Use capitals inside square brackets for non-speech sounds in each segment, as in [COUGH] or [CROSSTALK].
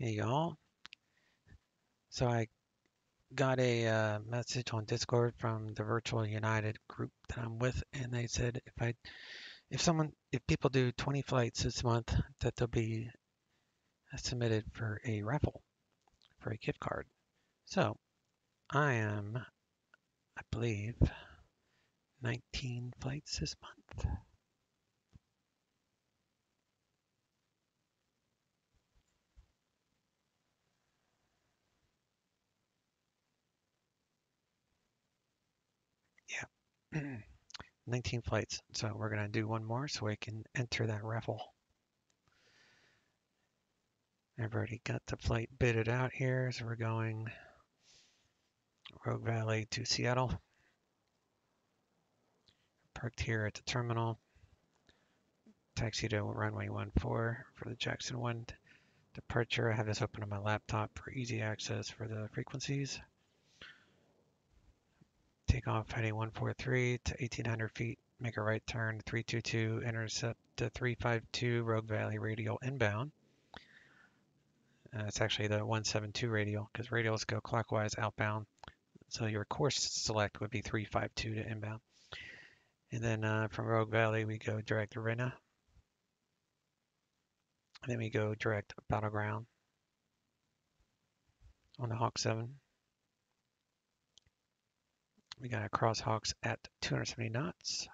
Hey y'all. So I got a uh, message on Discord from the Virtual United group that I'm with, and they said if I, if someone, if people do 20 flights this month, that they'll be submitted for a raffle for a gift card. So I am, I believe, 19 flights this month. [CLEARS THROAT] 19 flights. So we're going to do one more so we can enter that raffle. I've already got the flight bidded out here. So we're going Rogue Valley to Seattle. Parked here at the terminal. Taxi to runway 14 for the Jackson 1 departure. I have this open on my laptop for easy access for the frequencies. Take off heading 143 to 1800 feet. Make a right turn 322. Intercept to 352 Rogue Valley radial inbound. Uh, it's actually the 172 radial because radials go clockwise outbound. So your course select would be 352 to inbound. And then uh, from Rogue Valley, we go direct to Rena. And then we go direct Battleground on the Hawk 7. We got to crosshawks at 270 knots.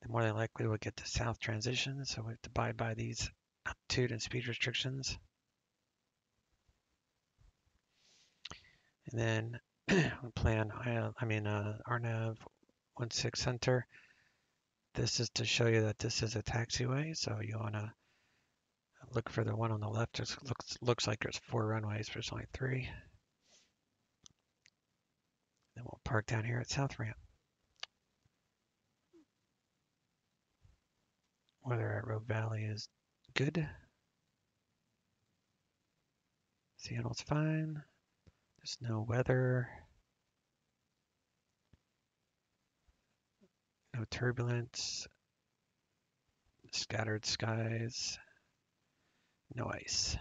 Then more than likely we'll get to south transition, so we have to abide by these altitude and speed restrictions. And then [CLEARS THROAT] we plan, I, I mean, uh, RNAV 16 center. This is to show you that this is a taxiway, so you want to look for the one on the left. It looks, looks like there's four runways, but there's only three. Then we'll park down here at South Ramp. Weather at Rogue Valley is good. Seattle's fine. There's no weather. No turbulence. Scattered skies. No ice.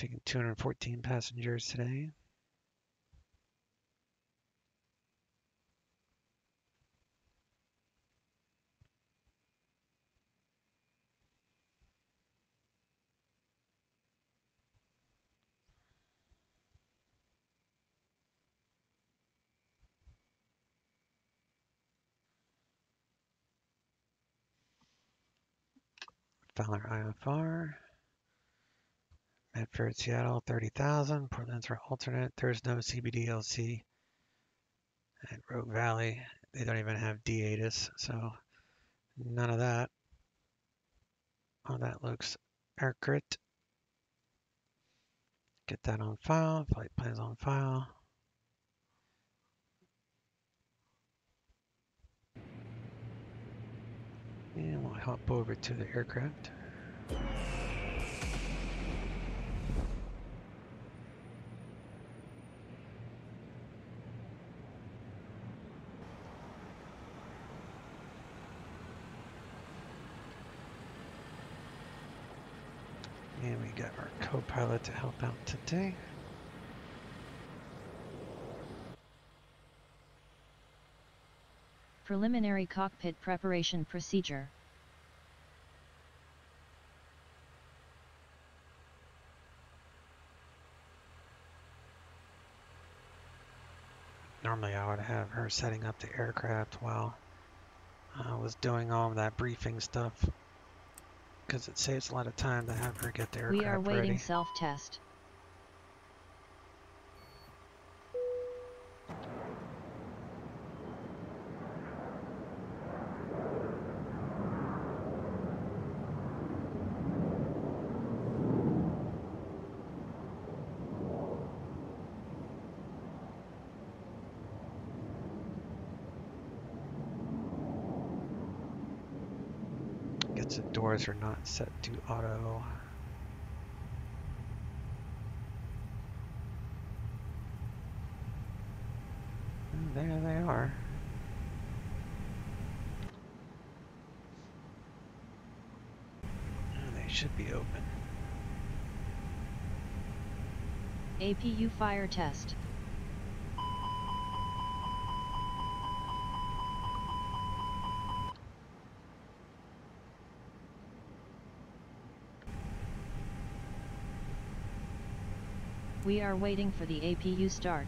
Taking 214 passengers today. Fowler IFR. Medford, Seattle, 30,000. Portland's our alternate. There's no CPDLC. At Rogue Valley, they don't even have DATIS, so none of that. Oh, that looks accurate. Get that on file. Flight plans on file. And we'll hop over to the aircraft. And we got our co-pilot to help out today. Preliminary cockpit preparation procedure. Normally I would have her setting up the aircraft while I was doing all of that briefing stuff because it saves a lot of time to have her get the aircraft We are waiting ready. self-test. Gets are not set to auto. There they are. They should be open. APU fire test. We are waiting for the APU start.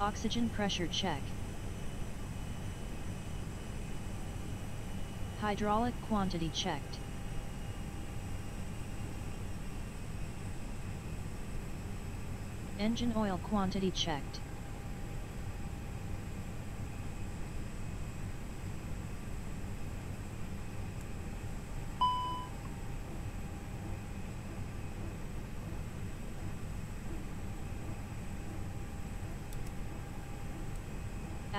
Oxygen pressure check. Hydraulic quantity checked. Engine oil quantity checked.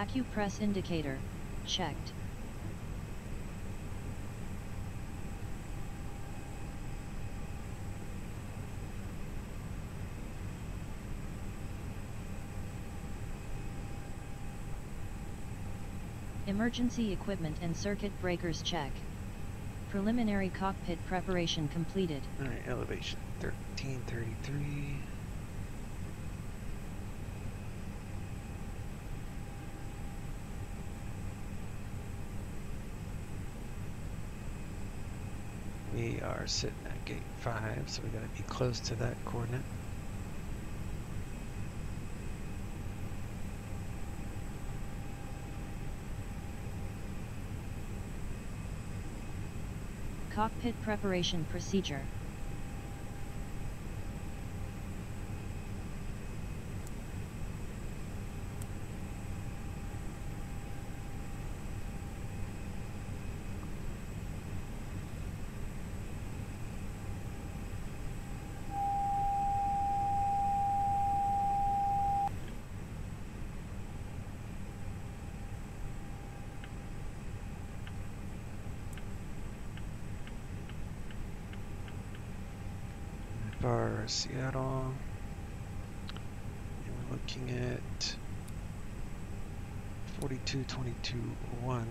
AccuPress indicator, checked. Emergency equipment and circuit breakers check. Preliminary cockpit preparation completed. Alright, elevation 1333. We are sitting at gate 5, so we gotta be close to that coordinate. Cockpit preparation procedure. for Seattle. And we're looking at 4222.1.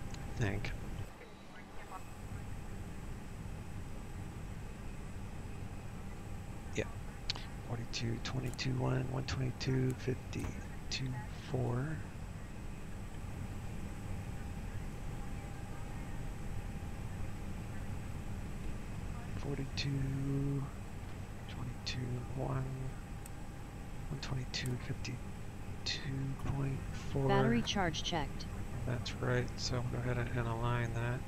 I think. Yeah. 42, 22, 1, 122, 52, 4. 42, 22, 1, 122, 52.4. Battery charge checked. That's right, so I'll go ahead and align that.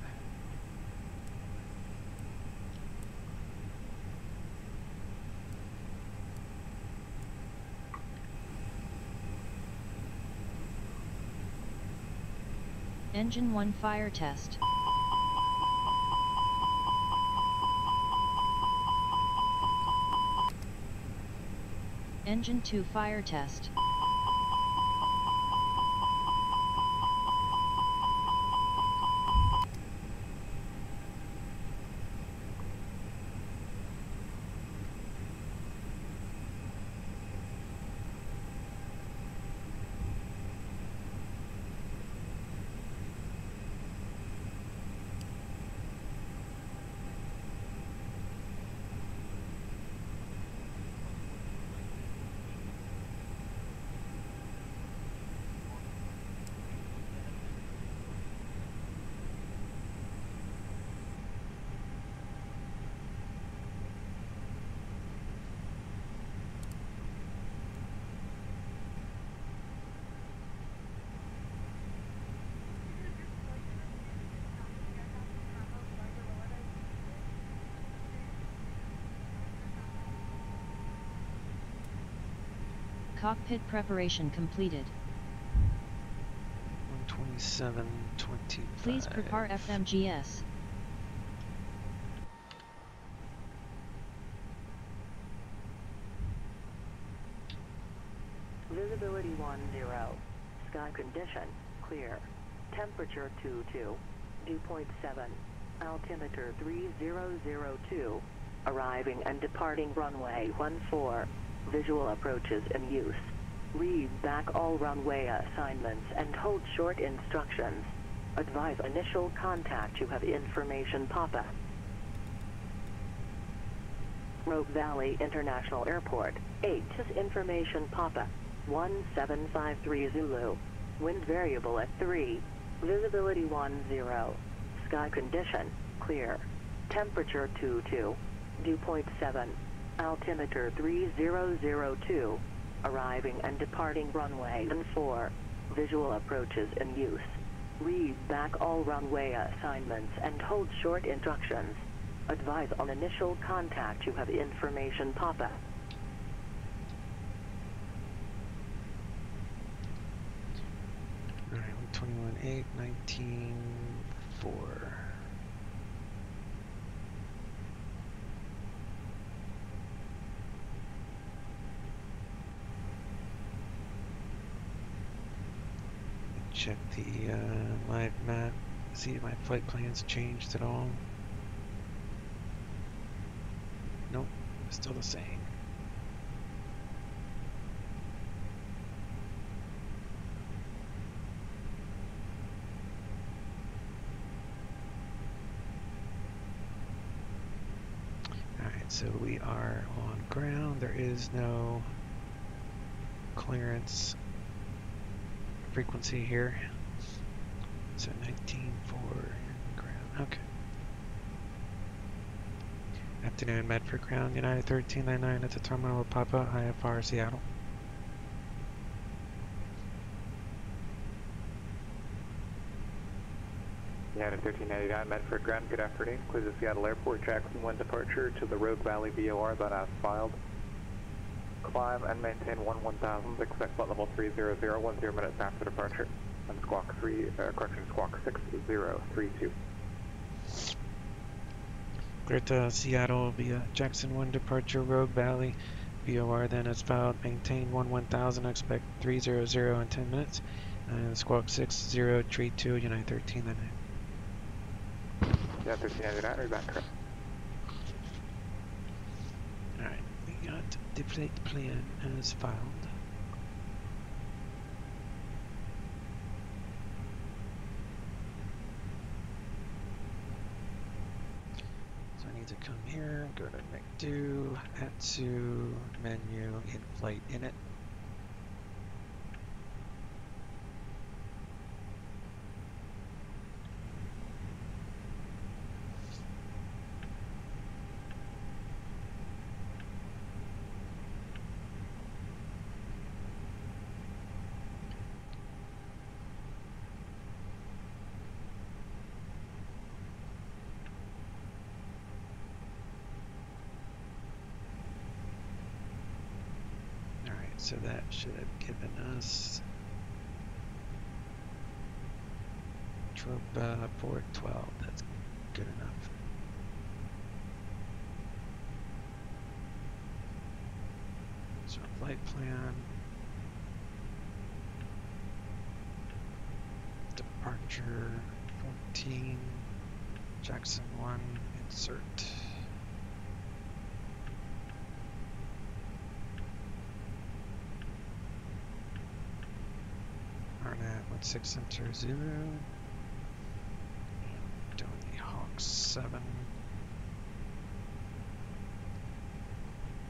Engine 1 fire test. Engine 2 fire test. Cockpit preparation completed. 127.25. Please prepare FMGS. Visibility 10. Sky condition, clear. Temperature 22. Dew point 7. Altimeter 3002. Arriving and departing runway 14. Visual approaches in use. Read back all runway assignments and hold short instructions. Advise initial contact you have information pop-up. Rogue Valley International Airport. 8 is information pop-up. 1753 Zulu. Wind variable at 3. Visibility 10. Sky condition, clear. Temperature 22. Dew point 7. Altimeter 3002. Arriving and departing runway 4. Visual approaches in use. Read back all runway assignments and hold short instructions. Advise on initial contact you have information pop-up. Alright, 121.8, 19.4. Check the uh, live map, see if my flight plans changed at all. Nope, still the same. Alright, so we are on ground. There is no clearance frequency here. So 19 for ground. Okay. Afternoon, Medford ground, United 1399 at the terminal with Papa, IFR, Seattle. United 1399 Medford Ground, good afternoon. Clear the Seattle Airport, Jackson 1 departure to the Rogue Valley VOR, that as filed. Climb and maintain 11000, expect flight level 300, 10 minutes after departure. And squawk 3, uh, correction, squawk 6032. Clear to Seattle via Jackson 1 departure, Rogue Valley, VOR then as filed, maintain 1 1000, expect 300 in 10 minutes. And squawk 6032, United 1399. Yeah, 1399, are you back correct? Alright, we flight plan as filed. So I need to come here, go to MCDU, to menu, in flight init. Alright, so that should have given us trope uh, port 12. That's good enough. So flight plan. Departure 14. Jackson 1. Insert. Arnett with 6 center Zulu. Doing the Hawk 7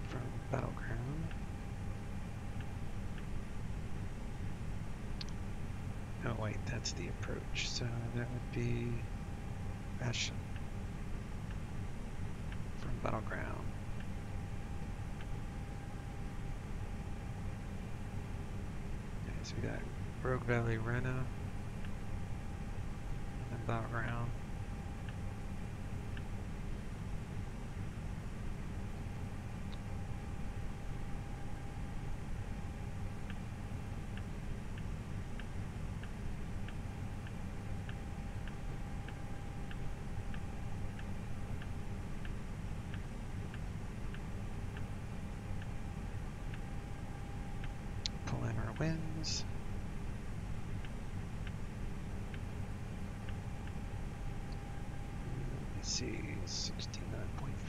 from Battleground. Oh wait, that's the approach. So that would be Bastion from Battleground. So we got Rogue Valley Reno. And that round. Pulling our wings.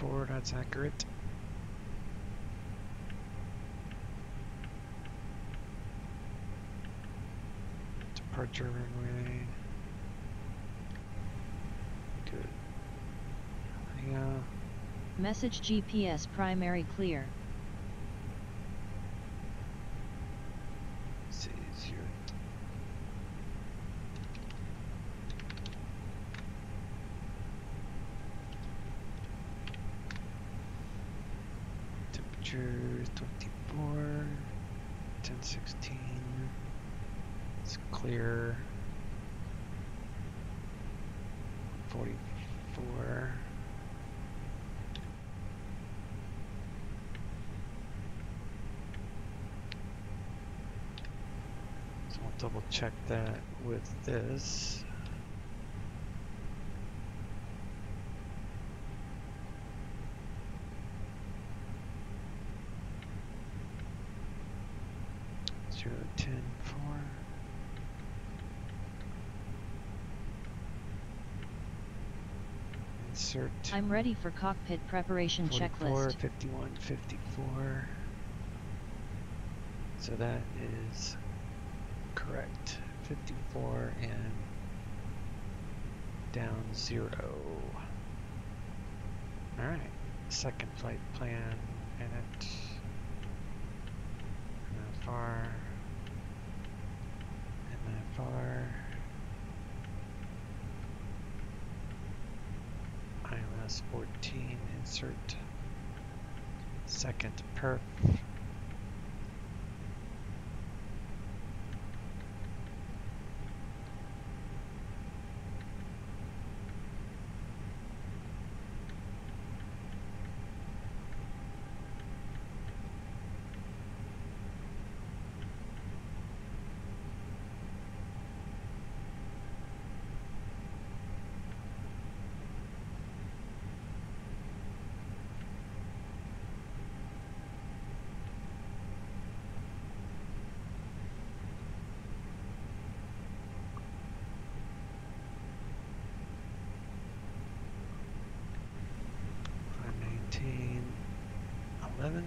69.4, that's accurate. Departure runway. Good. Yeah. Message GPS primary clear. see, zero. Temperature 24, 1016. It's clear. 44. So I'll double check that with this. Zero ten four. Insert I'm ready for cockpit preparation 44, checklist. 51, 54. So that is correct. 54 and down zero. Alright, second flight plan and it. far. And then far. ILS 14, insert second perf. 13, 11,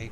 up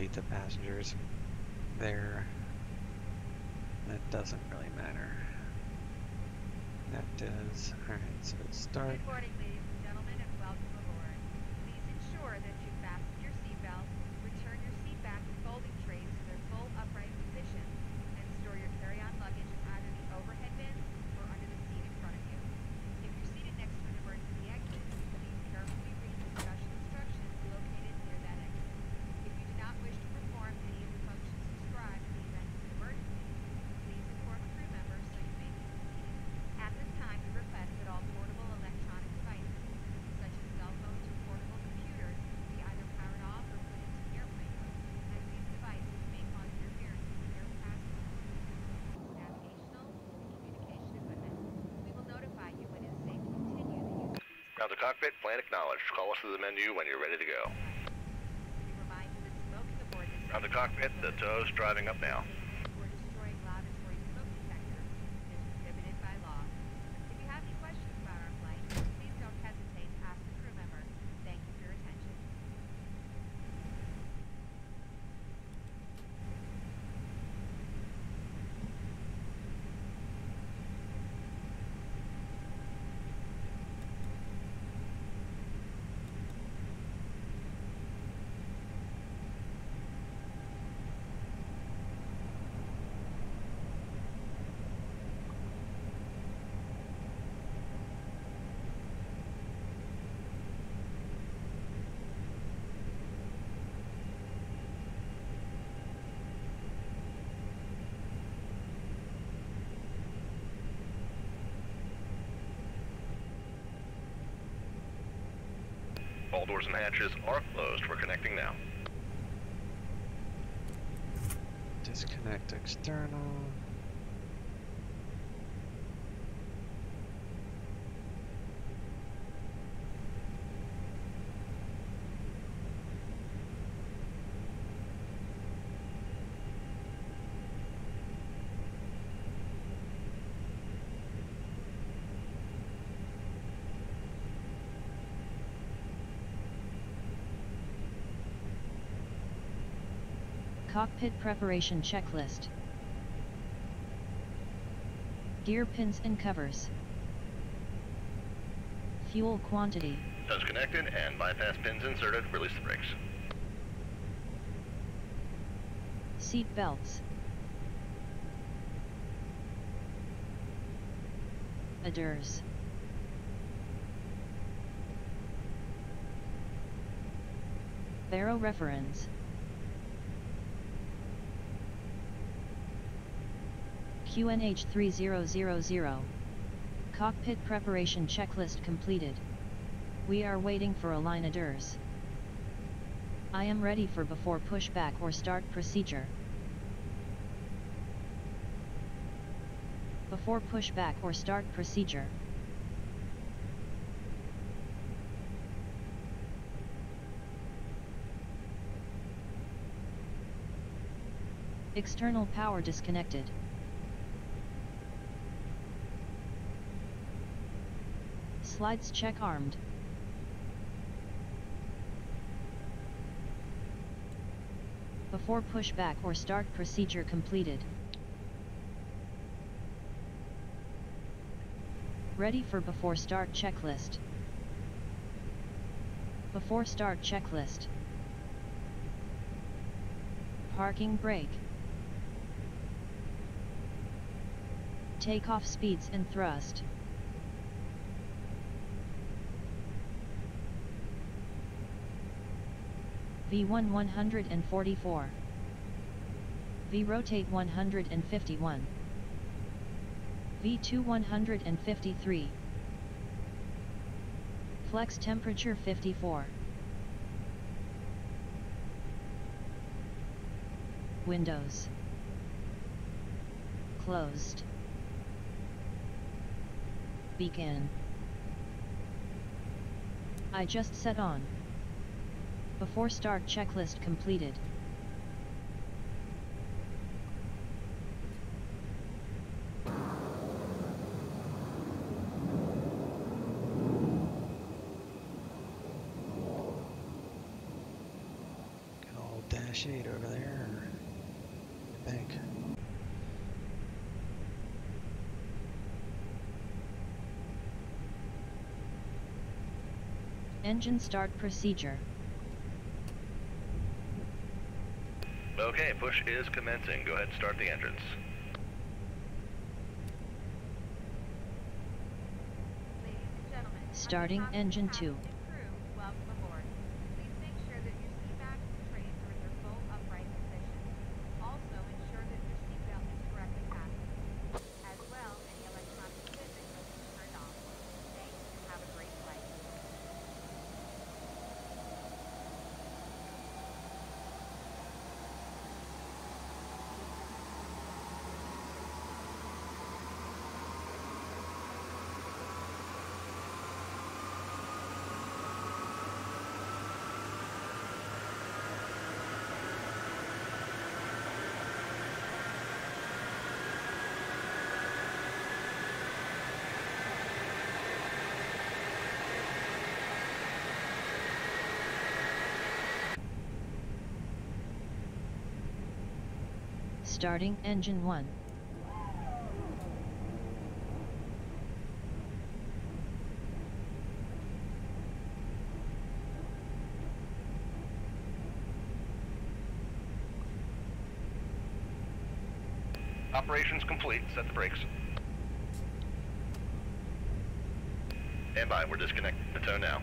my ACARS. Lead the passengers there. That doesn't really matter. That does. Alright, so start. Good morning, ladies and gentlemen, and welcome aboard. Please ensure that you fasten your seatbelt, return your seat back and folding trays to their full upright position, and store your carry-on luggage in either the overhead bins or under the seat in front of you. If you're seated next to an emergency exit, please carefully read the special instructions located near that exit. If you do not wish to perform any of the functions described in the event of an emergency, please inform a crew member so you may be seated. At this time, we request that all portable electronic devices On the cockpit, plan acknowledged. Call us through the menu when you're ready to go. We remind you that smoking aboard this On the cockpit, the tow's driving up now. or destroying laboratory smoke detectors is prohibited by law. If you have any questions about our flight, please don't hesitate to ask a crew member. Thank you for your attention. All doors and hatches are closed. We're connecting now. Disconnect external. Cockpit preparation checklist. Gear pins and covers. Fuel quantity. Tows connected and bypass pins inserted. Release the brakes. Seat belts. ADIRS. Baro reference. QNH 3000. Cockpit preparation checklist completed. We are waiting for align ADIRS. I am ready for before pushback or start procedure. Before pushback or start procedure. External power disconnected. Slides check armed. Before pushback or start procedure completed. Ready for before start checklist. Before start checklist. Parking brake. Takeoff speeds and thrust. V1 144. V rotate 151. V2 153. Flex temperature 54. Windows. Closed. Beacon. I just set on. Before start checklist completed. Dash 8 over there. I think. Engine start procedure. Okay, push is commencing. Go ahead and start the engines. Starting engine 2. Starting engine 1. Operations complete. Set the brakes. Stand by. We're disconnecting the tow now.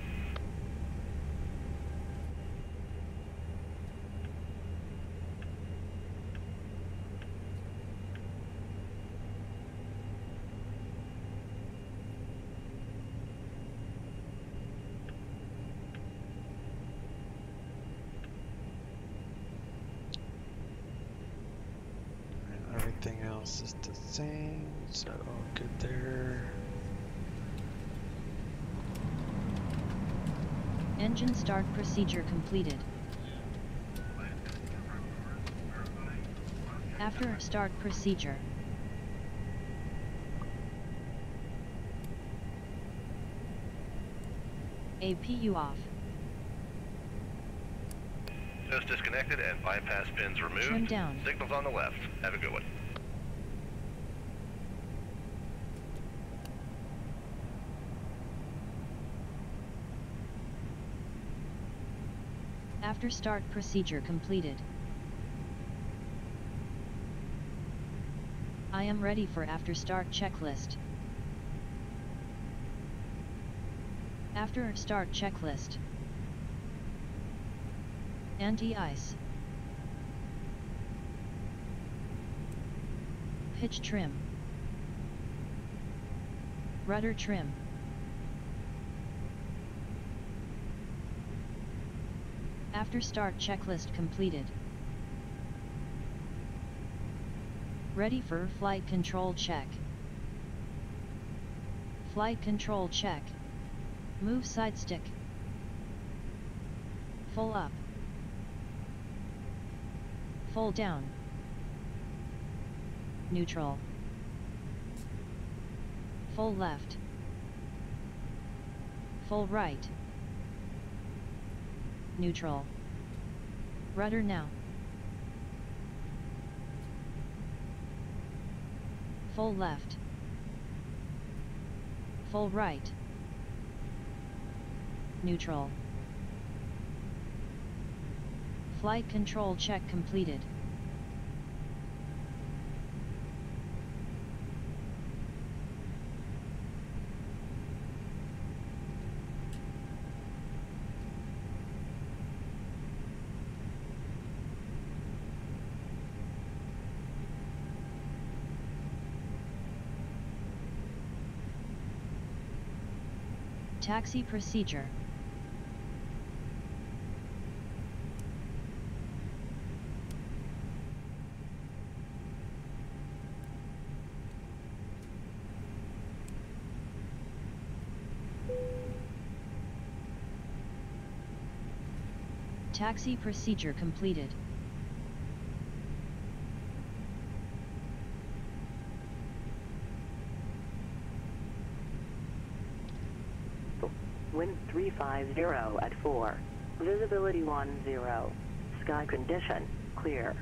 And everything else is the same, so good there. Engine start procedure completed. After start procedure. APU off. Tow's disconnected and bypass pins removed. Trim down. Signals on the left. Have a good one. After start procedure completed. I am ready for after start checklist. After start checklist. Anti-ice. Pitch trim. Rudder trim. After start checklist completed. Ready for flight control check. Flight control check. Move side stick. Full up. Full down. Neutral. Full left. Full right. Neutral. Rudder now. Full left. Full right. Neutral. Flight control check completed. Taxi procedure. Taxi procedure completed. Wind 350 at 4. Visibility 10. Sky condition, clear.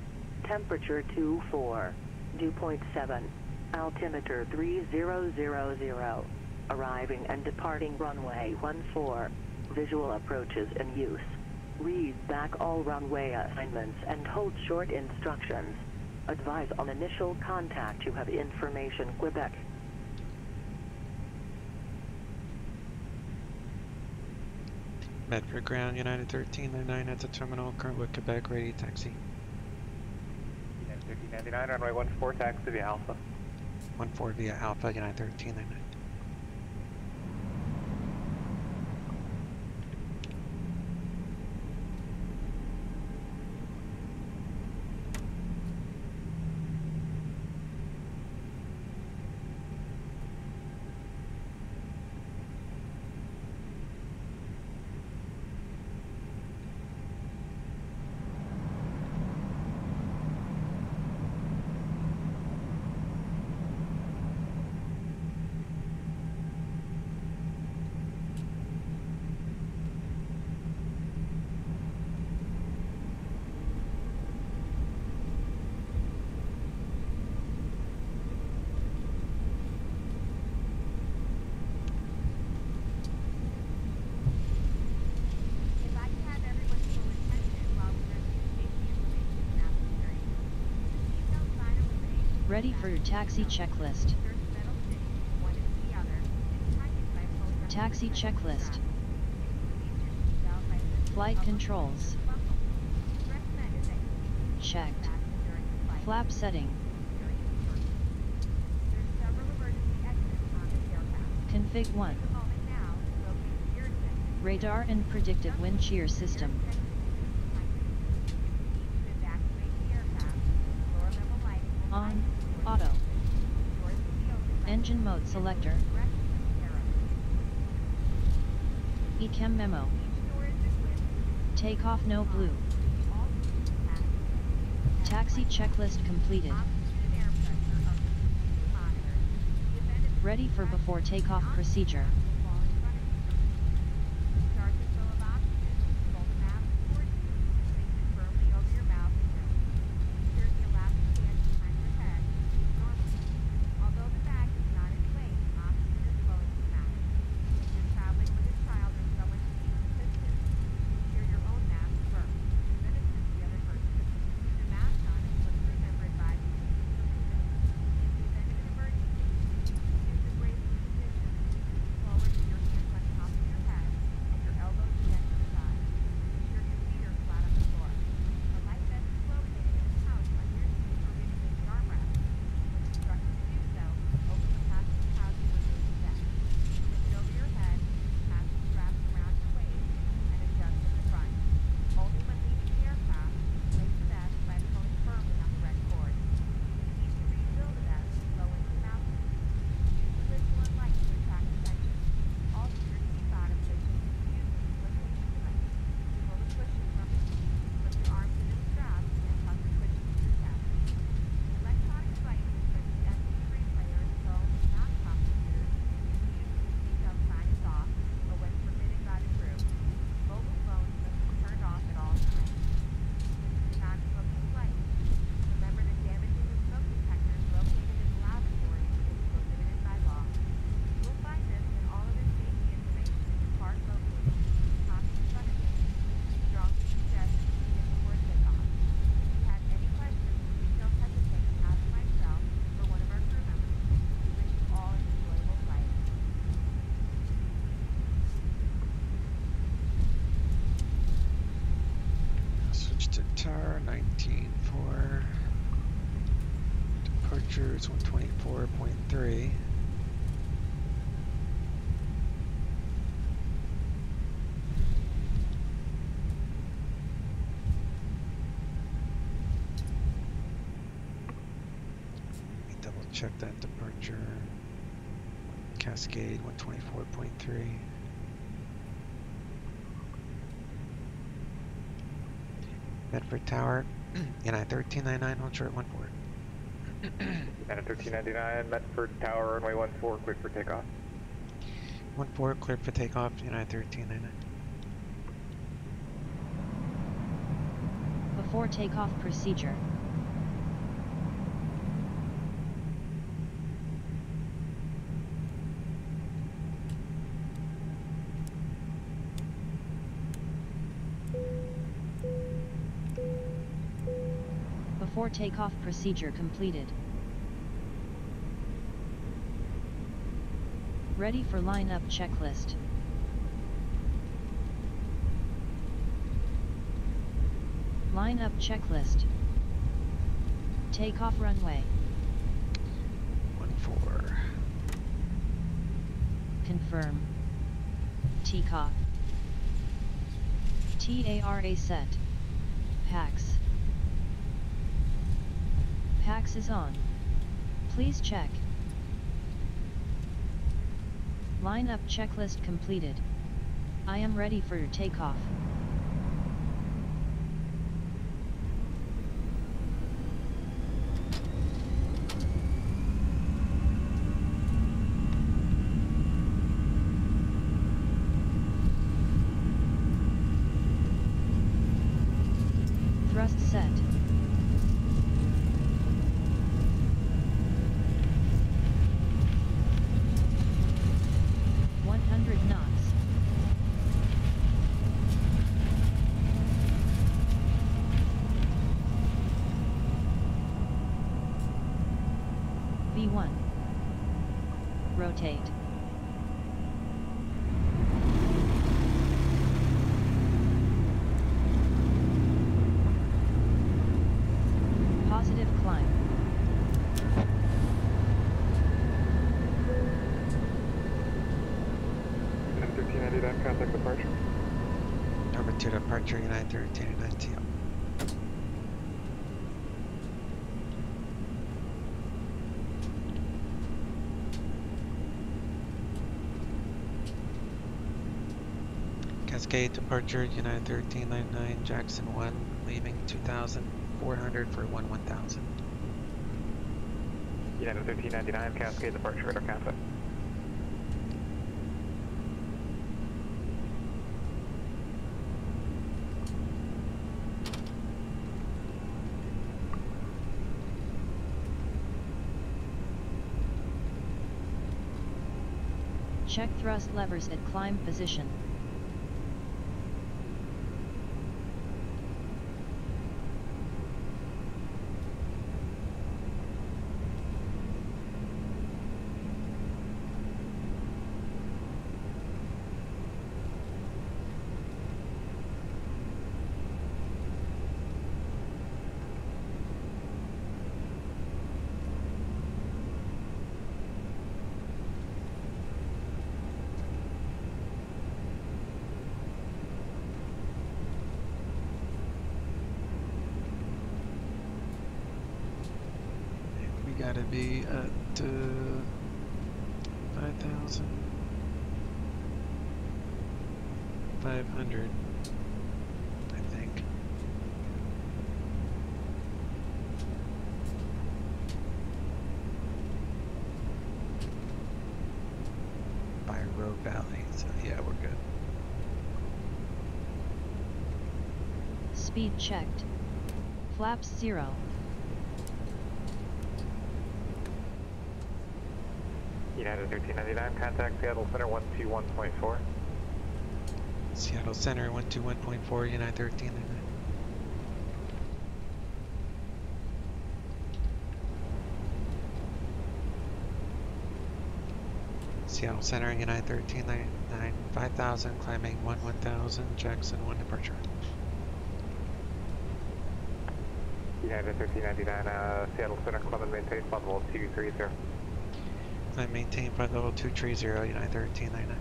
Temperature 24. Dew point 7. Altimeter 3000. Arriving and departing runway 14. Visual approaches in use. Read back all runway assignments and hold short instructions. Advise on initial contact you have information Quebec. Medford Ground, United 1399 at the terminal, Kernwood, Quebec, ready taxi. United 1399, runway 14, taxi via Alpha. 14 via Alpha, United 1399. ready for your taxi checklist. Taxi checklist. Flight controls. Checked. Flap setting. Config 1. Radar and predictive wind shear system. Engine Mode Selector. ECAM Memo. Takeoff No Blue. Taxi Checklist completed. Ready for before takeoff procedure. Switch to tower 19 departure is 124.3. Double check that departure. Cascade 124.3. Medford Tower, NI 1399, hold short 14. [CLEARS THROAT] NI 1399, Medford Tower, runway one four. quick for takeoff. One four. cleared for takeoff, NI 1399. Before takeoff procedure, takeoff procedure completed. Ready for lineup checklist. Lineup checklist. Takeoff runway. One four. Confirm. Takeoff. TARA set. PAX. Max is on. Please check. Lineup checklist completed. I am ready for takeoff. Rotate. Positive climb. And 1399, contact departure. Number two departure, United 1389 TL. Cascade departure, United 1399, Jackson 1, leaving 2400 for 1 1000. United 1399, Cascade departure, radar contact. Check thrust levers at climb position. We gotta be at uh, 5,000. 500, I think. By Rogue Valley, so yeah, we're good. Speed checked. Flaps 0. United 1399, contact Seattle Center 121.4. Seattle Center 121.4, United 13. Seattle Center, United 1399, 5000, climbing 1 1000, Jackson 1 departure. United 1399, uh, Seattle Center, climb and maintain flight level 230. I maintain flight level 230, United 1399.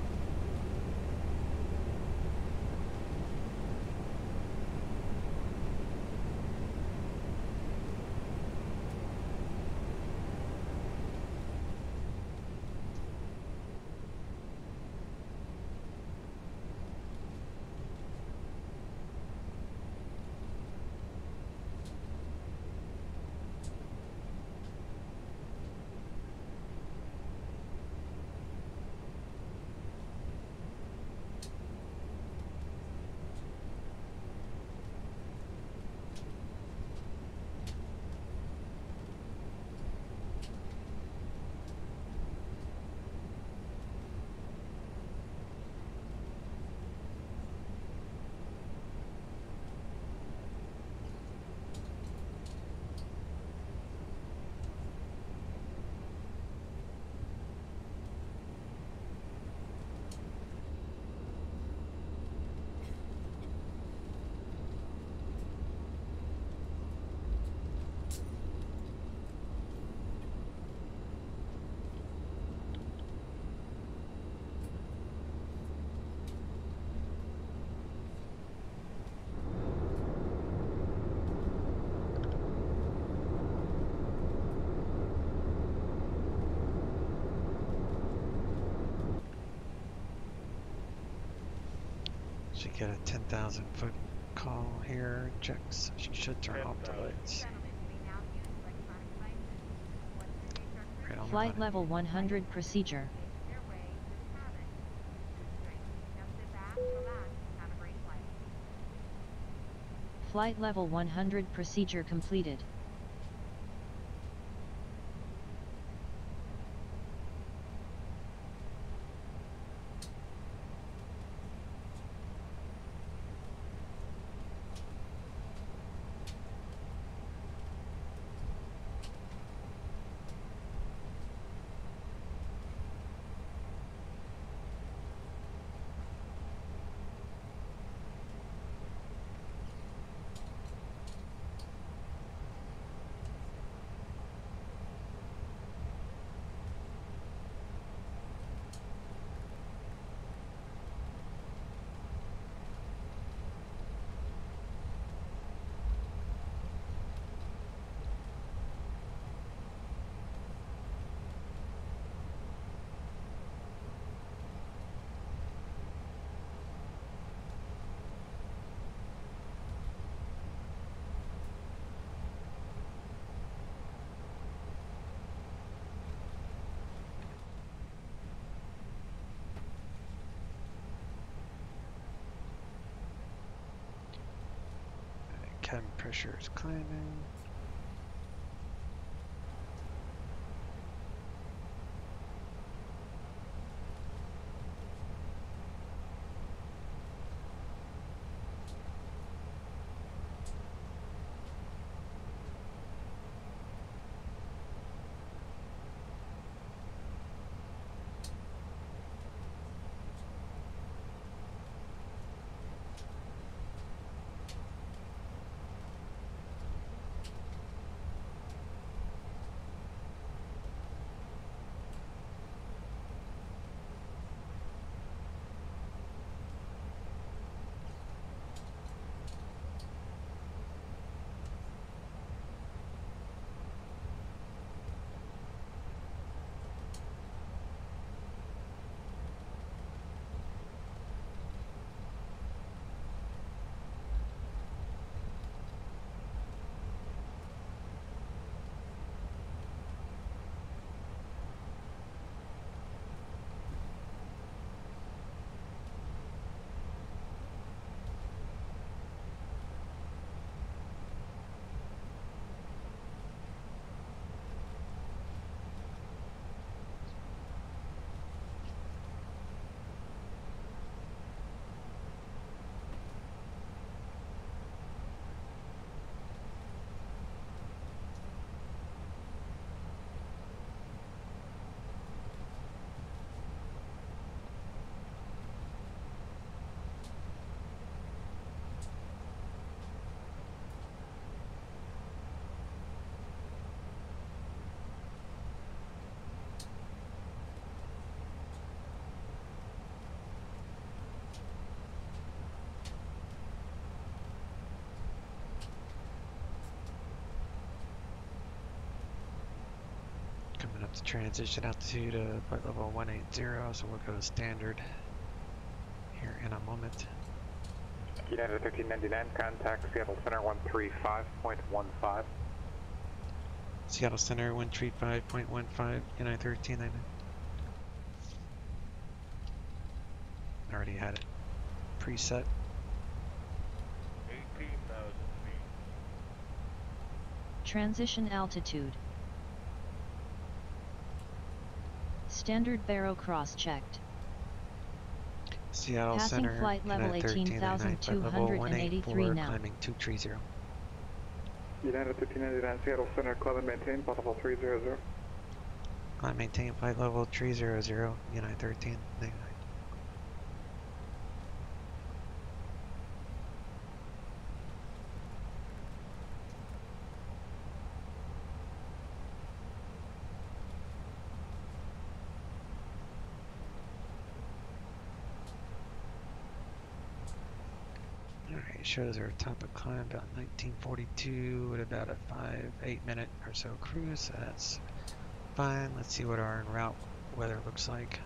Should get a 10,000 foot call here. Checks. She should turn off the lights. Gentlemen, we now use electronic devices. Once your gates are clear, Right Flight level 100 procedure. face your way to the cabin. Great. Now sit back, relax, and have a great flight. Flight level 100 procedure completed. Cabin pressure is climbing. Coming to transition altitude of flight level 180, so we'll go to standard here in a moment. United 1399, contact Seattle Center 135.15. Seattle Center 135.15, United 1399. Already had it preset. 18,000 feet. Transition altitude. Standard baro cross checked. Seattle Passing Center flight level United 1399, flight level 18,283 now. climbing 230. United 1399, Seattle Center, climb and maintain, possible 300. Climb maintain flight level 300, United 1399. Alright, shows our top of climb about 1942 at about a 5 8 minute or so cruise. So that's fine. Let's see what our route weather looks like.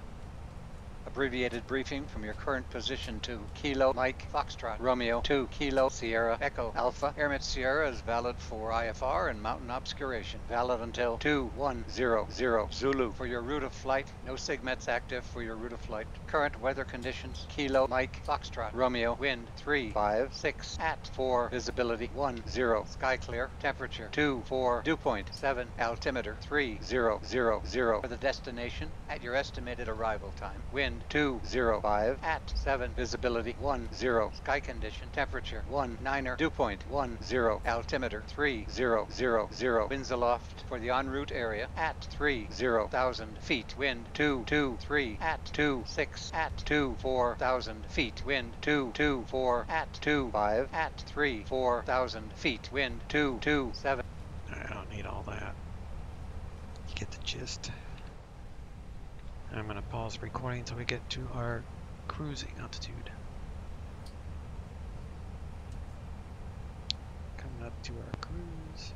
Abbreviated briefing from your current position to Kilo Mike Foxtrot Romeo 2 Kilo Sierra Echo Alpha. Airmet Sierra is valid for IFR and mountain obscuration. Valid until 2100 Zulu. For your route of flight, no SIGMETs active for your route of flight. Current weather conditions Kilo Mike Foxtrot Romeo wind 3 5 6 at 4 visibility 1 0 sky clear temperature 2 4 dew point 7 altimeter 3 0 0 0 for the destination at your estimated arrival time. Wind 205 at 7 visibility 10 sky condition temperature 1 9er dew point 10 altimeter 3 0 0 0 winds aloft for the en route area at 3 0,000 feet wind 2 2 3 at 2 6 at 2 4,000 feet wind 2 2 4 at 2 5 at 3 4,000 feet wind 2 2 7 I don't need all that. You get the gist. I'm going to pause recording until we get to our cruising altitude. Coming up to our cruise.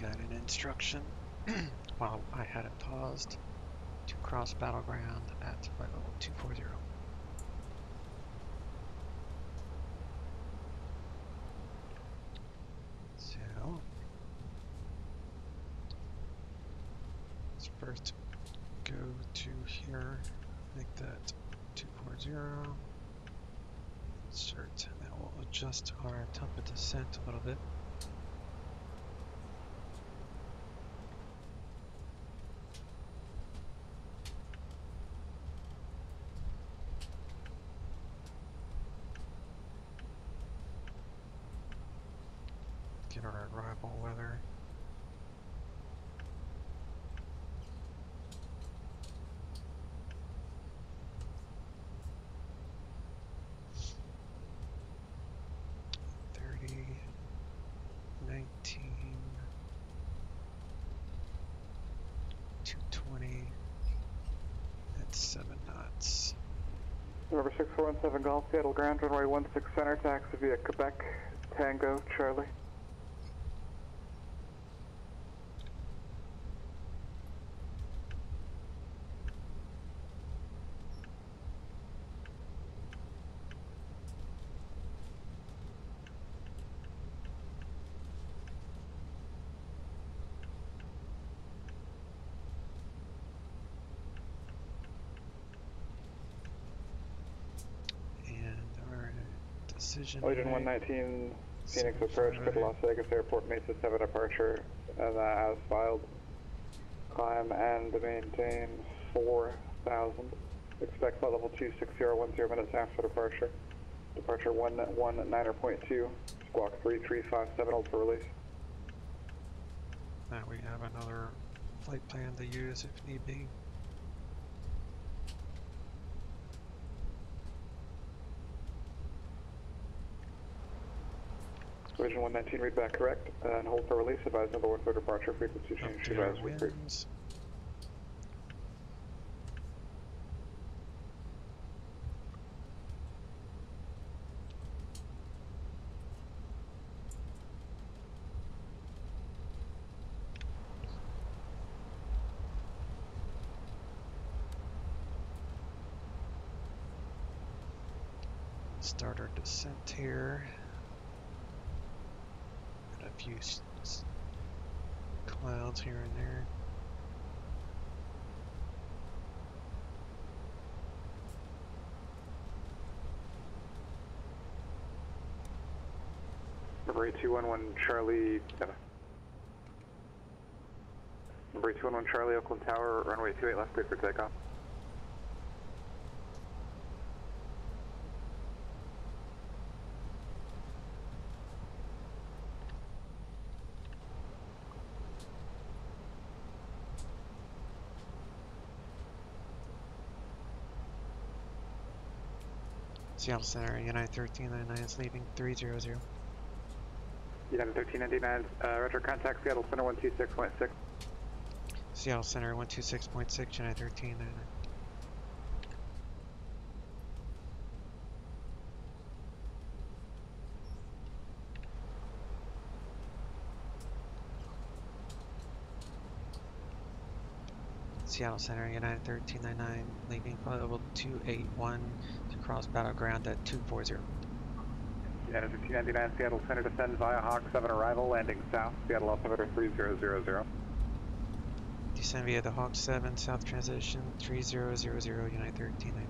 Got an instruction [CLEARS THROAT] while I had it paused to cross battleground at flight level 240. So let's first go to here, make that 240. Insert, and that will adjust our top of descent a little bit. 220 at 7 knots. Number 6417 Golf, Seattle Ground, runway 16 center, taxi via Quebec, Tango, Charlie. Decision. Legion 119, Phoenix approach to. Las Vegas Airport, Mesa 7 departure, and that as filed. Climb and maintain 4,000. Expect flight level 26010 minutes after departure. Departure 119.2, squawk 3357, hold for release. Now we have another flight plan to use if need be. Legion 119, read back correct, uh, and hold for release. Advise number one for departure, frequency change to advisory three. Start our descent here. Few clouds here and there. Number 8211 Charlie. uh, Number 8211 Charlie, Oakland Tower, runway 28 left, cleared for takeoff. Seattle Center, United 1399 is leaving 300. United 1399, uh, retro contact Seattle Center 126.6. Seattle Center 126.6, United 1399. Seattle Center, United 1399, leaving flight level 281 to cross battleground at 240. United 1399 Seattle Center descend via Hawk 7 arrival, landing south, Seattle altimeter 3000. Descend via the Hawk 7 South Transition 3000 United 1399.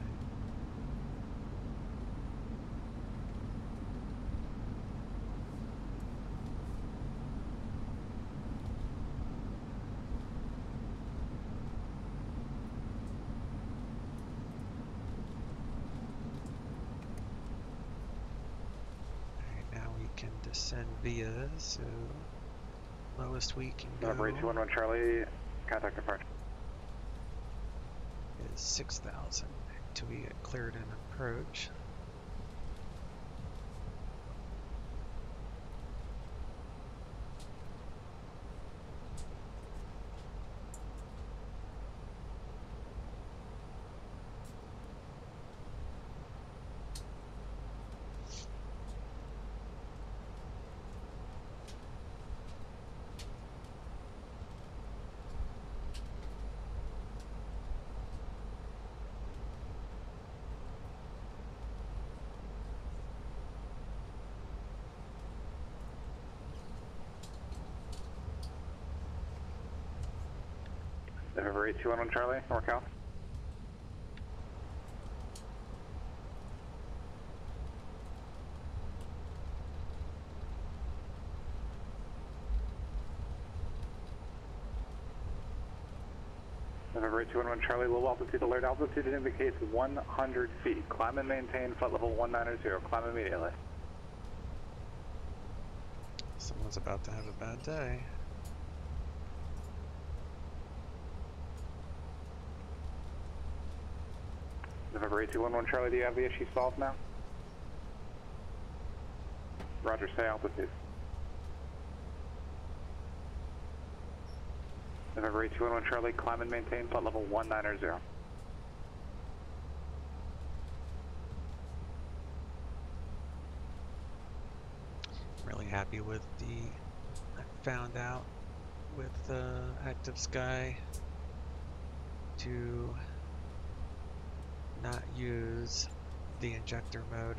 Alright, now we can descend via, so lowest we can go Number 8211 Charlie, contact departure. is 6,000 until we get cleared and approach. November 8211 Charlie, NorCal. November 8211 Charlie, low altitude alert. Altitude indicates 100 feet. Climb and maintain flight level 190. Climb immediately. Someone's about to have a bad day. November 8211 Charlie, do you have the issue solved now? Roger, say altitude. November 8211 Charlie, climb and maintain flight level 190. really happy with the I found out with uh, active sky to not use the injector mode.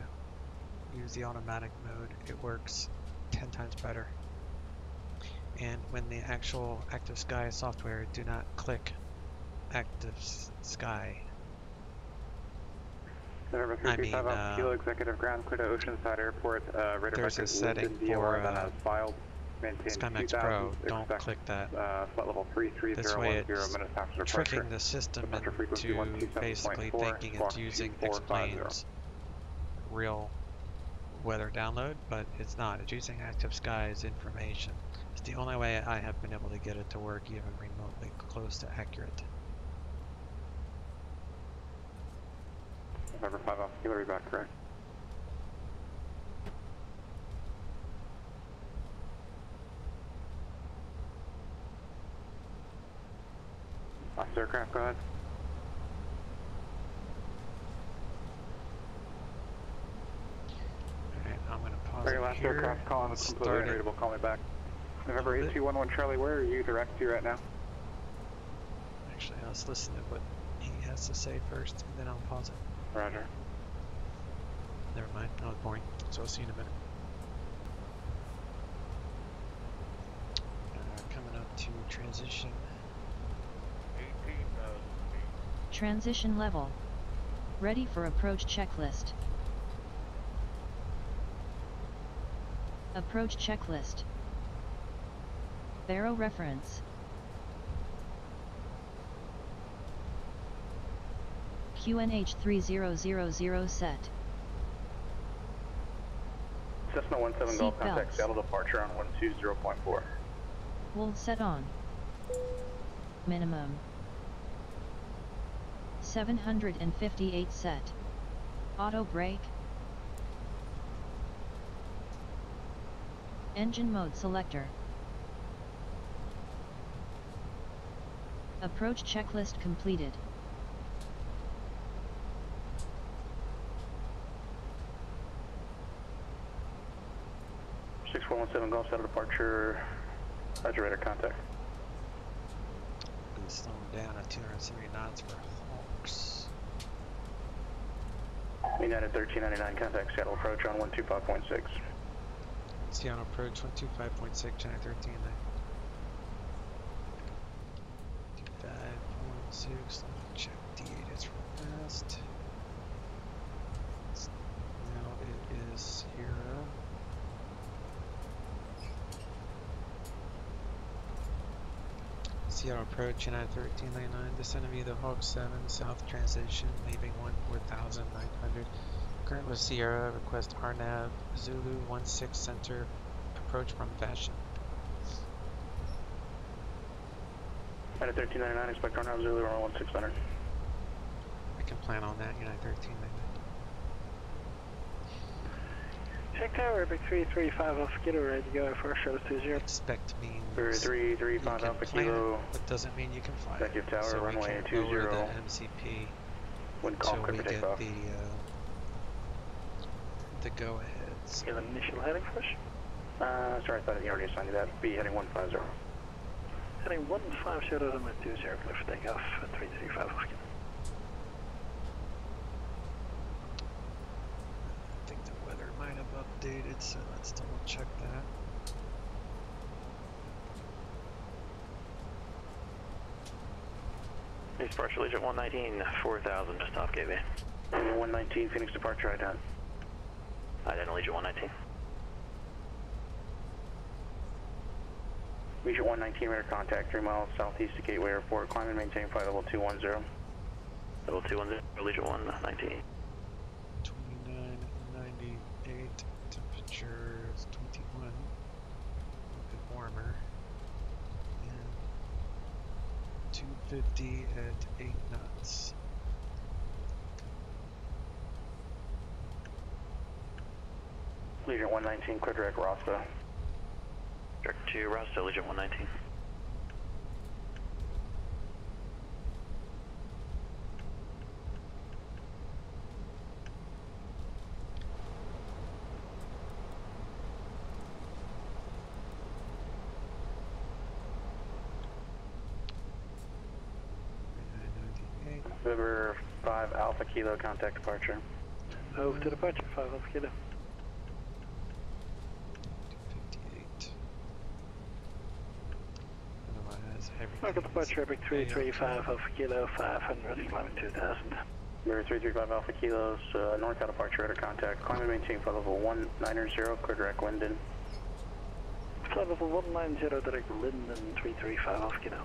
Use the automatic mode. It works 10 times better. And when the actual active sky software do not click active sky. I mean, uh, Kilo Executive Ground, clear to Oceanside Airport, uh, there's a setting for, uh, filed, SkyMaxx Pro don't click that Uh, flight level 33010 This way it's tricking the system into basically thinking it's using 2450. X-Plane's real weather download, but it's not. It's using Active Sky's information. It's the only way I have been able to get it to work even remotely close to accurate. November 5 Alpha Kilo, read back correct. Last aircraft, go ahead. Alright, I'm gonna pause Very last here. aircraft calling is completely unreadable, call me back. November Hold 8211 Charlie, where are you direct to right now? Actually, let's listen to what he has to say first, and then I'll pause it. Roger. Never mind, I was boring. So I'll see you in a minute. Uh, coming up to transition. Transition level. Ready for approach checklist. Approach checklist. Baro reference. QNH 3000 set. Cessna 17 Golf contact. Seattle departure on 120.4. Wool set on. Minimum. 758 set. Auto brake. Engine mode selector. Approach checklist completed. Six four one seven Golf Seattle departure. Roger, radar contact. Been slowing down at 270 knots for United 1399 contact Seattle approach on 125.6. Seattle approach 125.6, China 13. 25.6, let me check D8 is fast. Now it is Sierra. Seattle approach United 1399, descending via the Hawk 7, south transition, leaving 14,900. Current with Sierra, request RNAV, Zulu 16 center, approach from fashion. United 1399, expect RNAV Zulu on 1600. I can plan on that, United 1399. Check Tower, Epic 335 Alpha Kilo, ready to go for show 20. Expect means Three three three you five can Alpha plan Kilo. it, but doesn't mean you can fly it. Executive Tower, so runway we can lower 20. the MCP Wind until calm, we clear get takeoff. the, uh, the go-aheads. Give an initial heading first. Uh, sorry, I thought you already assigned you that. Be heading 150. Heading 150 to 20, clear for takeoff at 335 Alpha Kilo. I think the weather might have updated, so let's double check that. East Departure Legion 119, 4000, just off gateway. Legion 119, Phoenix departure, ident. Ident Legion 119. Legion 119, radar contact, 3 miles southeast of Gateway Airport. Climb and maintain flight level 210. Level 210, Legion 119. 2998, temperature is 21, a bit warmer, and 250 at 8 knots. Legion 119, clear direct Rasta. Direct to Rasta, Legion 119. River 5 Alpha Kilo, contact departure. Over to departure, 5 Alpha Kilo. 258. Otherwise, everything Market departure, Epic A-OK. 335 Alpha Kilo, 500, climbing 2000. River 335 Alpha Kilos, uh, northbound departure, radar contact. Climb and maintain flight level 190, clear direct Linden. Flight level 190, direct Linden 335 Alpha Kilo.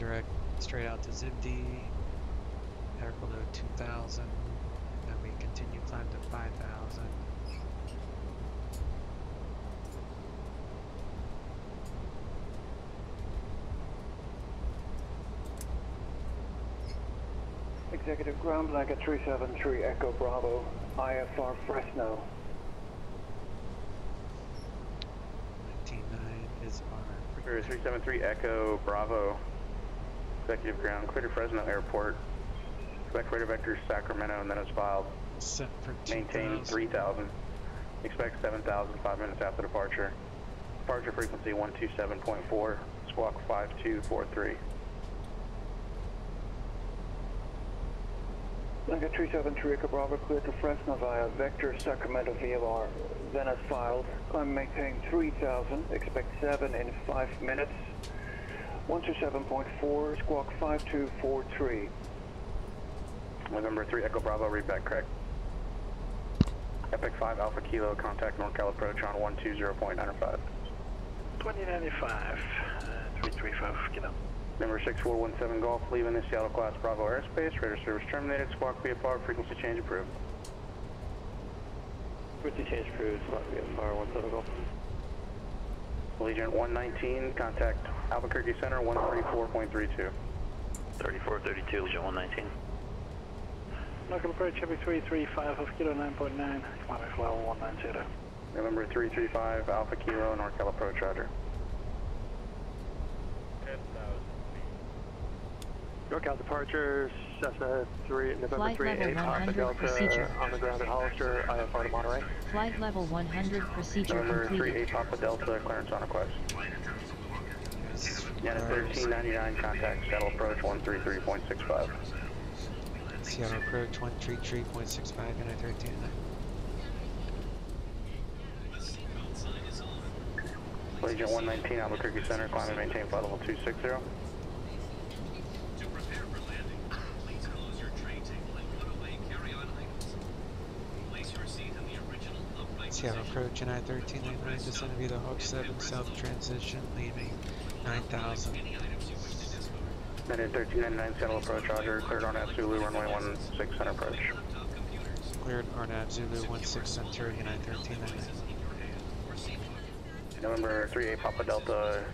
Direct straight out to Zibdi. Air below 2000. Then we continue climb to 5000. Executive Ground Blanket 373 Echo Bravo, IFR Fresno. 199 is our 373 Echo Bravo, executive ground, clear to Fresno Airport. Expect radar vector Sacramento, and then it's filed. set for 2000. Maintain 3000. Expect 7000 five minutes after departure. Departure frequency 127.4, squawk 5243. Blanket 373 Echo Bravo cleared to Fresno via Vector Sacramento VLR. Then as filed, climb maintain 3000, expect 7 in 5 minutes. 127.4, squawk 5243. November 3 Echo Bravo, read back correct. Epic 5 Alpha Kilo, contact NorCal approach on 120.95. 2095, uh, 335 Kilo. Number 6417 Golf, leaving the Seattle Class Bravo airspace, radar service terminated, squawk VFR, frequency change approved. Frequency change approved, squawk VFR 17 Golf. Allegiant 119, contact Albuquerque Center 134.32. 3432, Legion 119. Local approach heavy 335 of kilo 9.9, climate level 190. November 335 Alpha Kilo, NorCal approach, roger. NorCal departure, Cessna 3, November Flight 3, level 8 Alpha 100 Delta procedure. on the ground at Hollister, IFR to Monterey. Flight level 100 procedure November completed. 38 Papa Delta, clearance on request. Yes, Unit cars. 1399, contact Seattle approach 133.65. Seattle approach 133.65 and I 13 Legion 119, Albuquerque Center, climb and maintain flight level 260. Seattle approach and I 1399 descend via the Hawk 7 south transition leaving 9000. Minute 1399, Seattle approach, roger. Cleared on Zulu, runway 16 center approach. Cleared RNAV Zulu 16 Center United 1399. November 38 Papa Delta,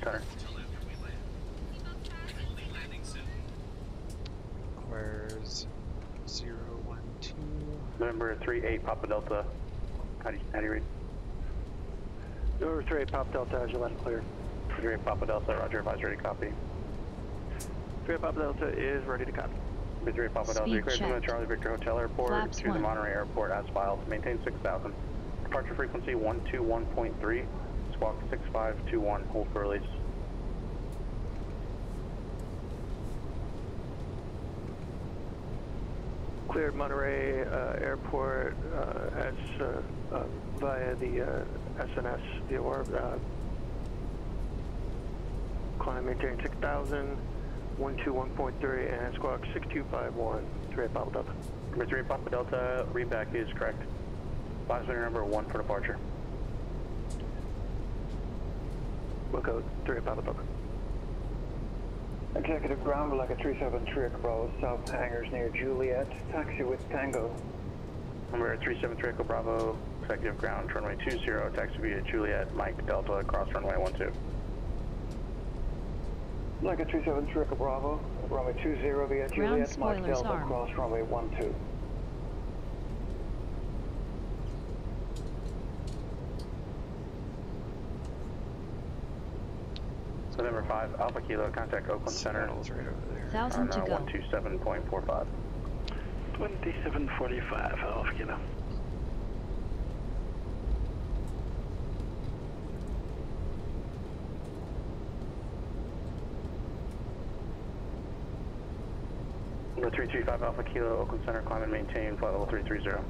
center. Requires 012. November 38 Papa Delta, how do you, how do you read? November 3, 8 Pop Delta, as you land cleared. 38 Papa Delta, roger, advise ready copy. 3 8 Pop Delta is ready to copy. Number 3 Papa Delta, Speed you're from the checked. Charlie Victor Hotel Airport Flaps to the. Monterey Airport as filed. Maintain 6000. Departure frequency 121.3, squawk 6521, hold for release. Cleared Monterey uh, Airport uh, as uh, uh, via the uh, SNS VOR. Climb maintain 6000, 121.3, and squawk 6251, 3 Papa Delta. Number 3 Papa Delta, readback is correct. Passenger number 1 for departure. We'll go 3 8 Papa Delta. Executive ground, Malacca 373 Echo Bravo, south hangars near Juliet, taxi with Tango. Number 373 Echo Bravo, executive ground, runway 20, taxi via Juliet, Mike Delta, cross runway 12. Malacca 373 Echo Bravo, runway 20 via Ground Juliet, Mike spoilers Delta, armed. cross runway 12. November 5 Alpha Kilo, contact Oakland Center Seattle's right over there. Thousand on to uh, go. 127.45. 2745 off kilo. Number 335 Alpha Kilo, Oakland Center, climb and maintain flight level 330.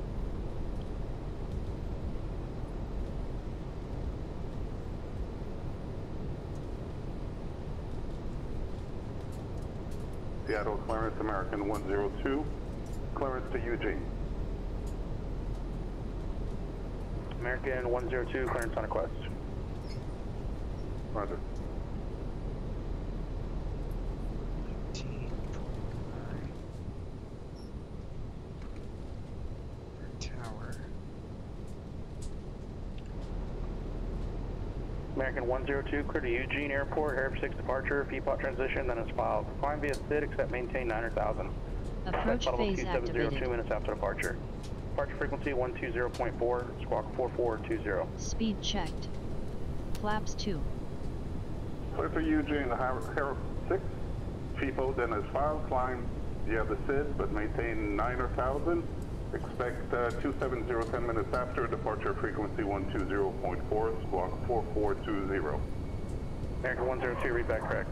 Seattle clearance American 102, clearance to Eugene. American 102, clearance on request. Roger. 1929. Tower. American 102, clear to Eugene Airport, Air 6 departure, Peapod transition, then it's filed. Climb via SID, except maintain 900,000. Approach Flight phase 270, two minutes after departure. Departure frequency 120.4, squawk 4420. Speed checked. Flaps 2. Clear for Eugene, Harris 6, FIFO, then it's filed, climb via the SID, but maintain 9,000. Expect uh, 270 10 minutes after, departure frequency 120.4, squawk 4420. Anchor 102, read back correct.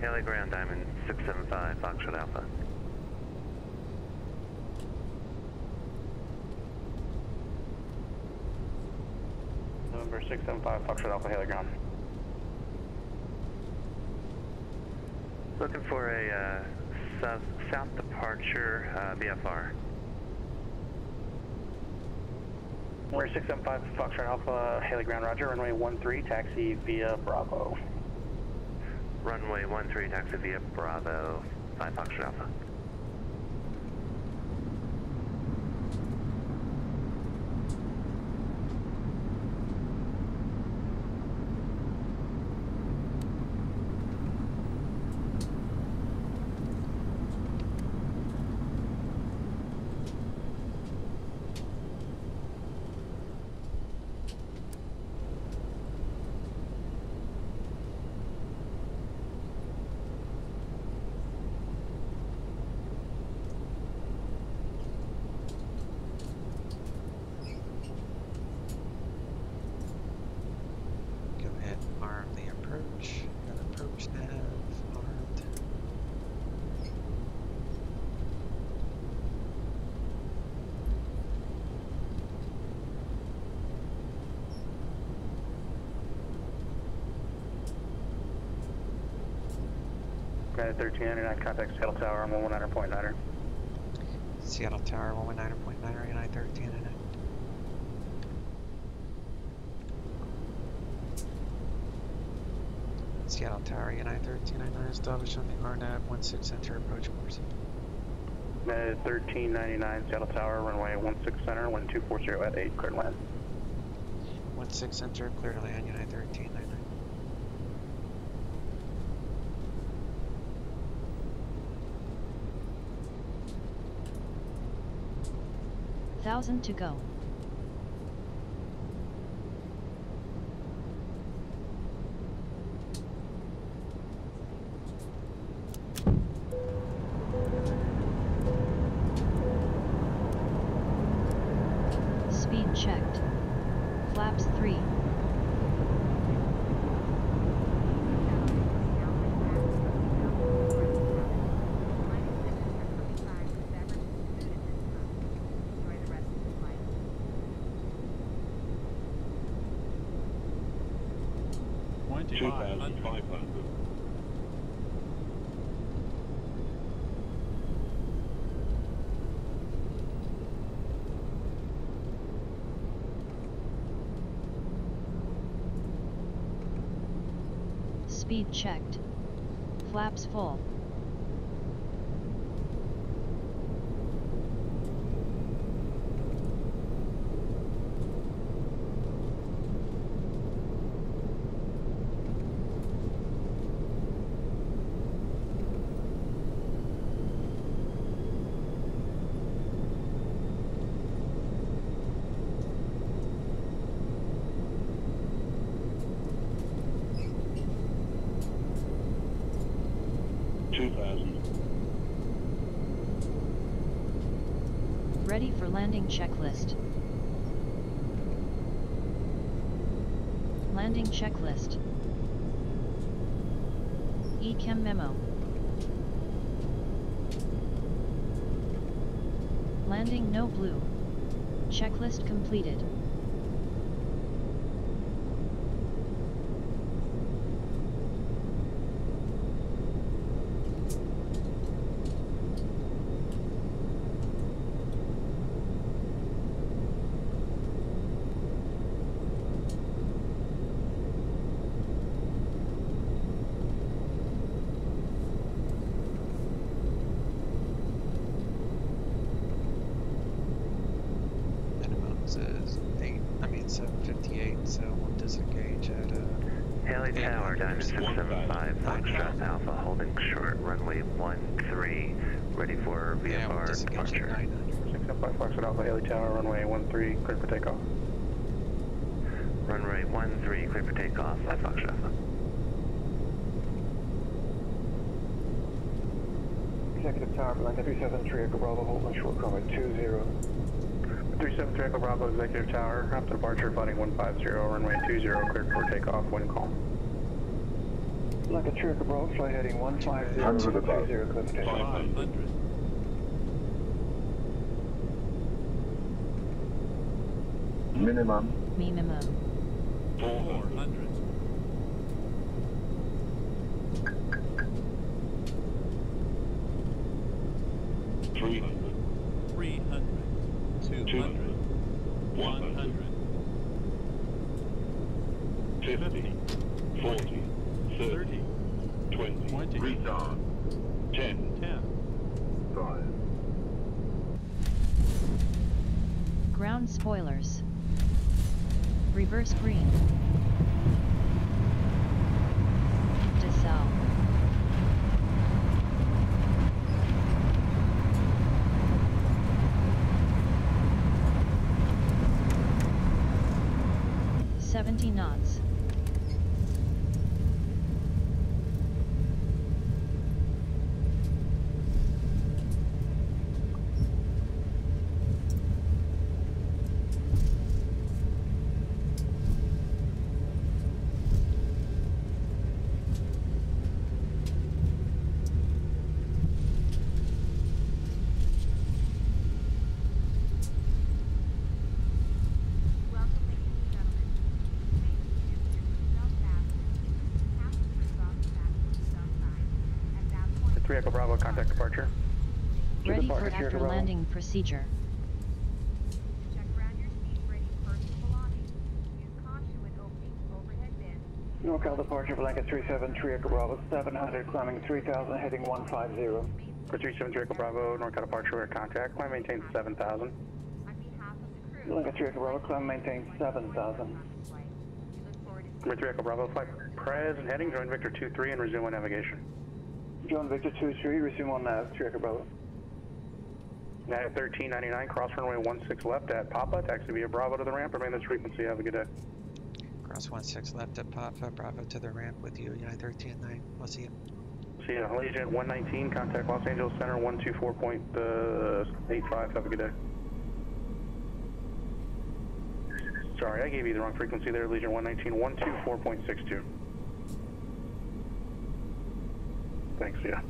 Hailey Ground Diamond 675, Foxtrot Alpha. November 675, Foxtrot Alpha, Hailey Ground. Looking for a uh, south, south departure uh, VFR. Number 675, Foxtrot Alpha, Hailey Ground, Roger. Runway 13, taxi via Bravo. Runway 13, taxi via Bravo, 5 Foxtrot Alpha. United 1399, contact Seattle Tower on 119.9er. Seattle Tower 119.9 United 13 and Seattle Tower United 1399 established on the RNAV 16 center approach course. United 1399, Seattle Tower, runway 16 center, wind 240 at 8, cleared land. 16 center clear to land United 1399. Thousand to go. 2,500. Speed checked. Flaps full. Landing checklist. Landing checklist. ECAM memo. Landing no blue. Checklist completed. Six seven five Foxtrot Alpha, holding short runway 13, ready for VFR departure. 675, Foxtrot Alpha, Hailey Tower, runway 13, clear for takeoff. Runway 13, clear for takeoff, by Foxtrot Alpha. executive Tower, Blanca 373, Echo Bravo, holding short runway 20. 373 Echo Bravo, Executive Tower, after departure, fighting 150, runway 20, cleared for takeoff, wind calm. Like a Cherokee Broad, flight heading 150 Minimum. Minimum. 400. Spoilers. Reverse green. Decel. Seventy knots. Welcome, ladies and gentlemen. Thank you Echo Bravo, contact departure. Ready for after Bravo. landing procedure. Check around your seats for any personal belongings. Use caution when opening overhead bins. NorCal departure blanket 373 Echo Bravo 700 climbing 3000 heading 150. For 373 Echo Bravo, NorCal departure, contact. Climb maintain 7,000. Blanket 3 Echo Bravo climb maintain 7000. Number 3 Echo Bravo, flight present heading, join Victor 2-3 and resume on navigation. John Victor 23 resume on nav 3 Echo Bravo. United 1399, cross runway 16 left at Papa, taxi via Bravo to the ramp, remain this frequency, have a good day. Cross 16 left at Papa, Bravo to the ramp with you, United 13-9. We'll see you. See you, Allegiant 119, contact Los Angeles Center 124.85, uh, have a good day. Sorry, I gave you the wrong frequency there, Legion 119, 124.62. Thanks, yeah.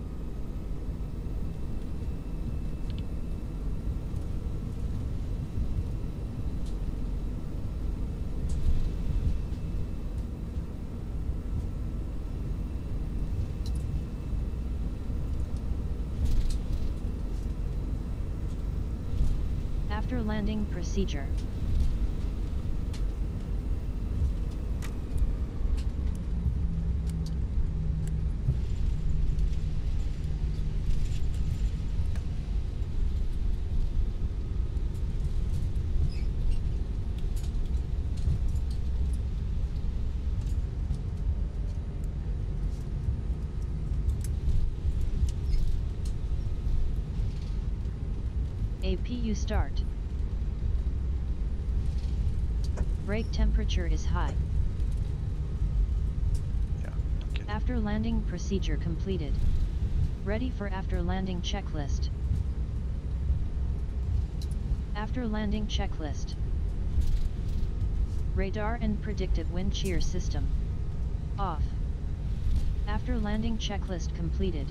After landing procedure. APU start. Brake temperature is high. After landing procedure completed. Ready for after landing checklist. After landing checklist. Radar and predictive wind shear system. Off. After landing checklist completed.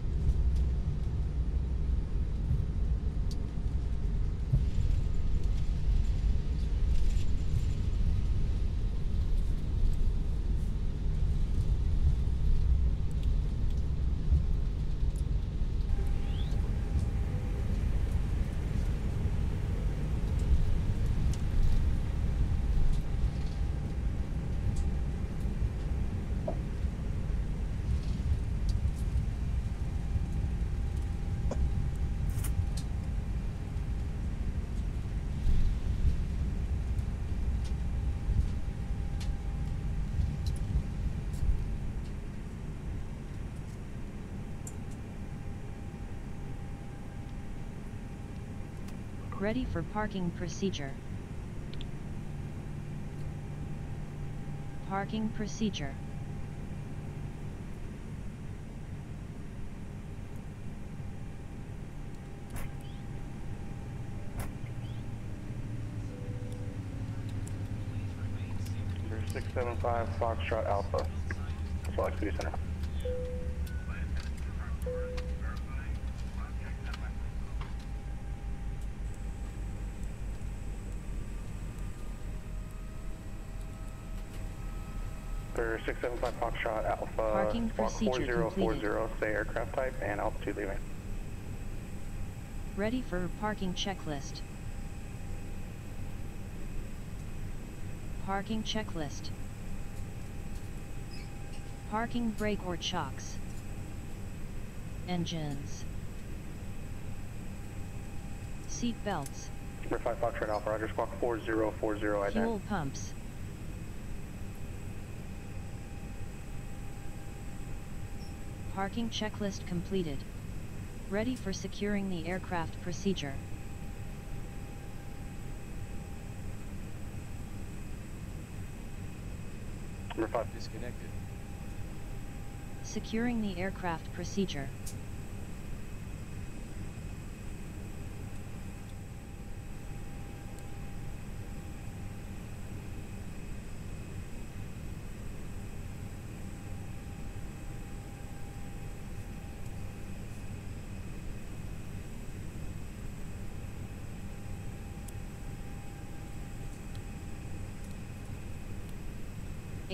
Ready for parking procedure. Parking procedure. Number 675 Foxtrot Alpha, Lake City Center. For 675 Foxtrot Alpha, Parking procedure 4040, say aircraft type and altitude leaving. Ready for parking checklist. Parking checklist. Parking brake or chocks. Engines. Seat belts. Number 5 Foxtrot Alpha, Roger, squawk 4040, ident. Fuel pumps. Parking checklist completed. Ready for securing the aircraft procedure. Number 5 disconnected. Securing the aircraft procedure.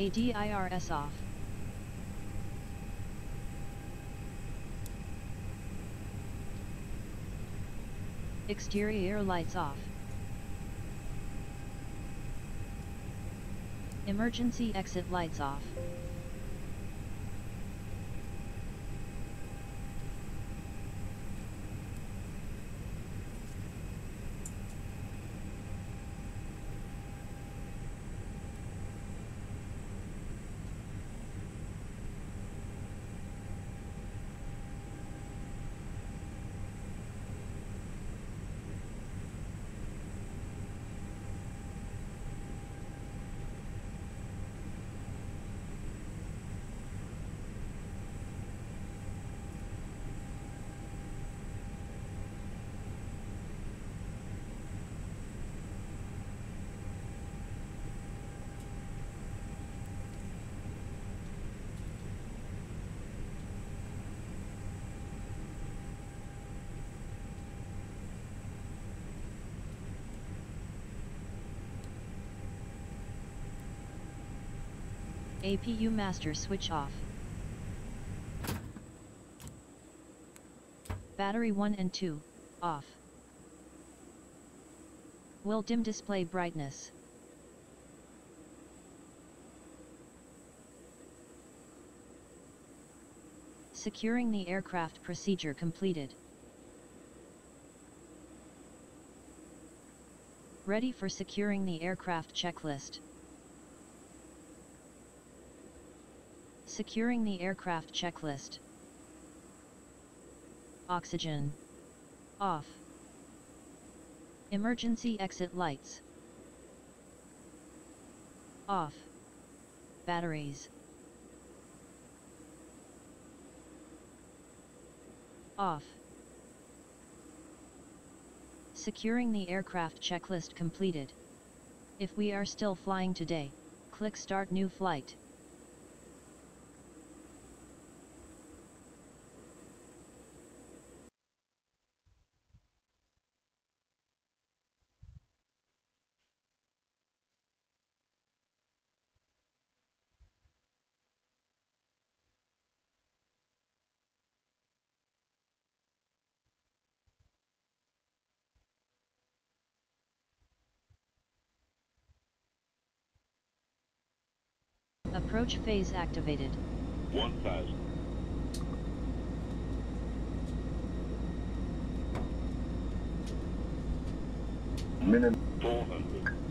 ADIRS off. Exterior lights off. Emergency exit lights off. APU master switch off. Battery 1 and 2, off. Will dim display brightness. Securing the aircraft procedure completed. Ready for securing the aircraft checklist. Securing the aircraft checklist. Oxygen. Off. Emergency exit lights. Off. Batteries. Off. Securing the aircraft checklist completed. If we are still flying today, click Start New Flight. Approach phase activated. 1000. Minimum 400.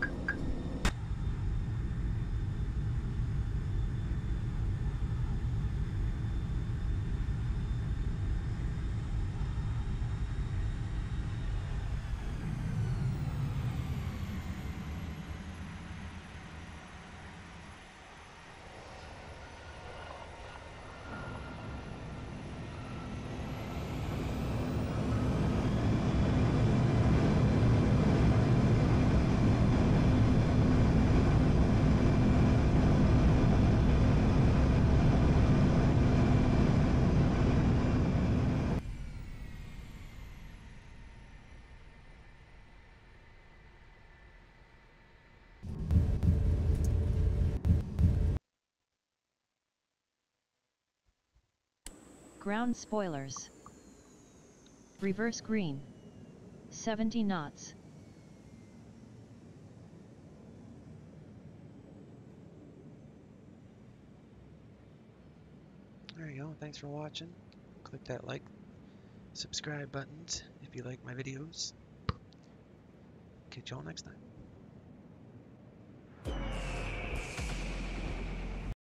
Ground spoilers. Reverse green. 70 knots. There you go. Thanks for watching. Click that like, subscribe buttons if you like my videos. Catch y'all next time.